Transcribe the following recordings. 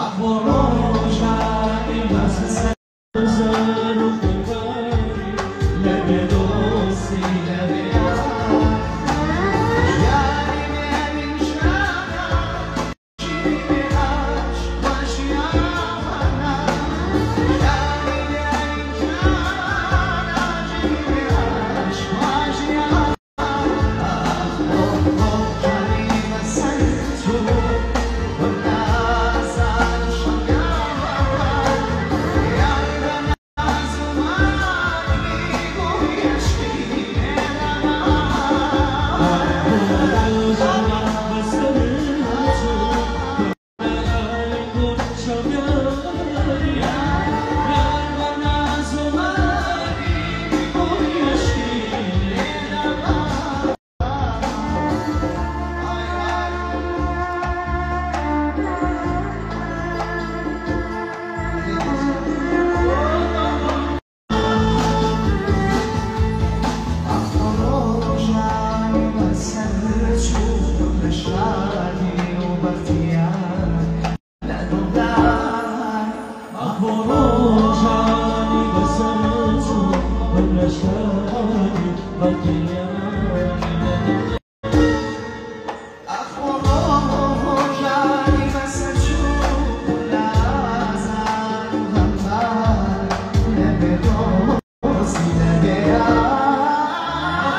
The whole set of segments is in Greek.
Αχ μπορώ να είμαστε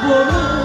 Yeah.